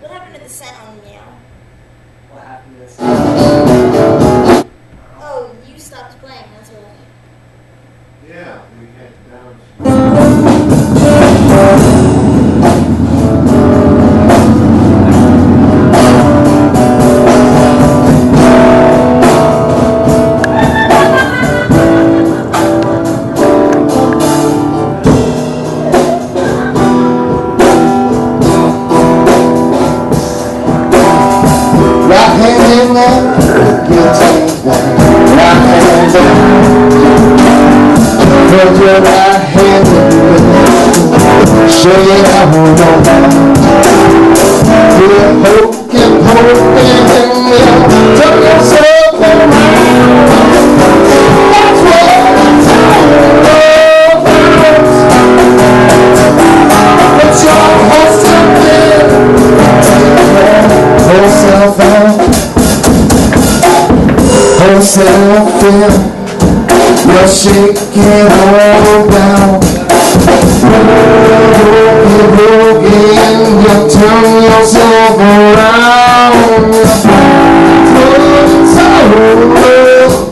What happened to the scent on Meow? What happened to this? Oh, you stopped playing, that's what. Yeah, we had down. Right hand in there, guilty Right hand in Put your right hand. In Show you how to know You're poking, poking in there Turn Wholesale bound Wholesale feel You're shaking all down boogie And you turn yourself around. Oh,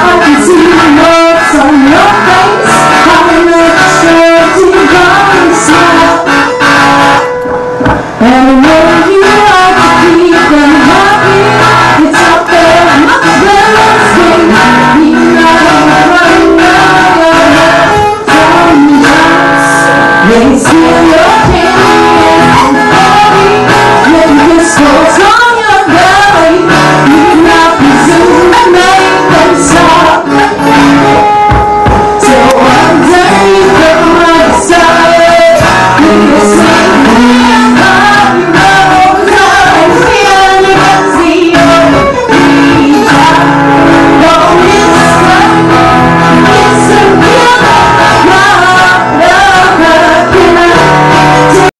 hand, when your goes